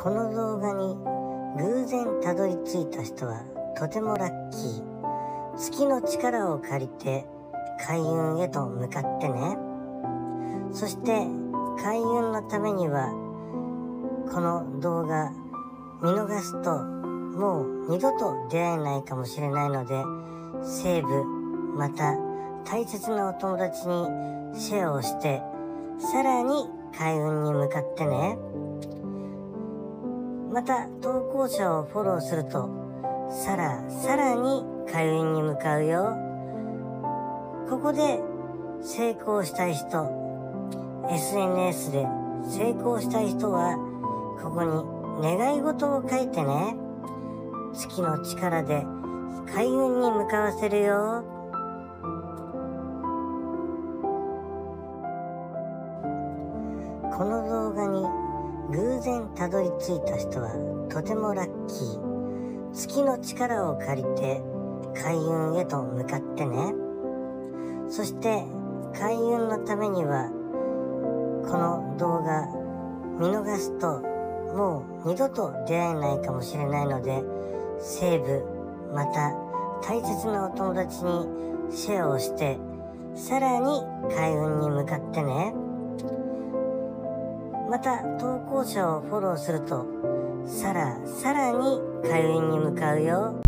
この動画に偶然たどり着いた人はとてもラッキー。月の力を借りて開運へと向かってね。そして開運のためにはこの動画見逃すともう二度と出会えないかもしれないのでセーブまた大切なお友達にシェアをしてさらに開運に向かってね。また投稿者をフォローするとさらさらに開運に向かうよ。ここで成功したい人 SNS で成功したい人はここに願い事を書いてね。月の力で開運に向かわせるよ。この動画に偶然たどり着いた人はとてもラッキー。月の力を借りて開運へと向かってね。そして開運のためにはこの動画見逃すともう二度と出会えないかもしれないのでセーブまた大切なお友達にシェアをしてさらに開運に向かってね。また投稿者をフォローするとさらさらに開運に向かうよ。